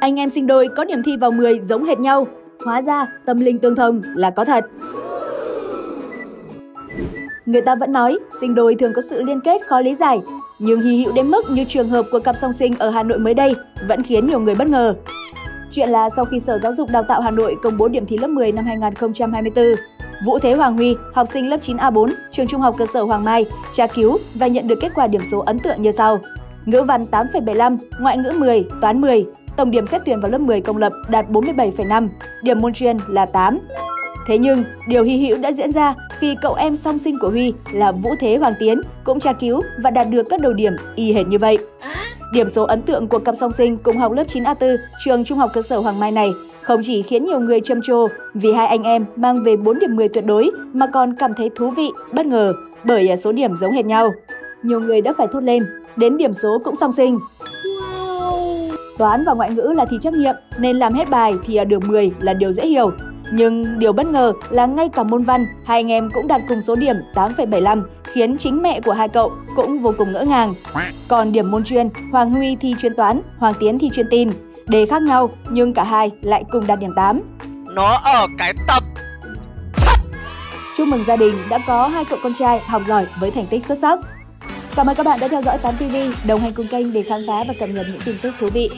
Anh em sinh đôi có điểm thi vào 10 giống hệt nhau. Hóa ra tâm linh tương thông là có thật. Người ta vẫn nói sinh đôi thường có sự liên kết khó lý giải, nhưng hy hữu đến mức như trường hợp của cặp song sinh ở Hà Nội mới đây vẫn khiến nhiều người bất ngờ. Chuyện là sau khi Sở Giáo dục Đào tạo Hà Nội công bố điểm thi lớp 10 năm 2024, Vũ Thế Hoàng Huy, học sinh lớp 9A4, trường Trung học cơ sở Hoàng Mai, tra cứu và nhận được kết quả điểm số ấn tượng như sau. Ngữ văn 8,75, ngoại ngữ 10, toán 10, tổng điểm xét tuyển vào lớp 10 công lập đạt 47,5, điểm môn chuyên là 8. Thế nhưng, điều hy hữu đã diễn ra khi cậu em song sinh của Huy là Vũ Thế Hoàng Tiến cũng tra cứu và đạt được các đầu điểm y hệt như vậy. Điểm số ấn tượng của cặp song sinh cùng học lớp 9A4 trường Trung học cơ sở Hoàng Mai này không chỉ khiến nhiều người trầm trồ vì hai anh em mang về 4 điểm 10 tuyệt đối mà còn cảm thấy thú vị, bất ngờ bởi số điểm giống hệt nhau. Nhiều người đã phải thốt lên, đến điểm số cũng song sinh. Toán và ngoại ngữ là thi trắc nghiệm nên làm hết bài thì được 10 là điều dễ hiểu. Nhưng điều bất ngờ là ngay cả môn văn, hai anh em cũng đạt cùng số điểm 8,75, khiến chính mẹ của hai cậu cũng vô cùng ngỡ ngàng. Còn điểm môn chuyên, Hoàng Huy thi chuyên toán, Hoàng Tiến thi chuyên tin. Đề khác nhau nhưng cả hai lại cùng đạt điểm 8. Nó ở cái tập Chúc mừng gia đình đã có hai cậu con trai học giỏi với thành tích xuất sắc. Cảm ơn các bạn đã theo dõi 8 TV, đồng hành cùng kênh để khám phá và cập nhật những tin tức thú vị.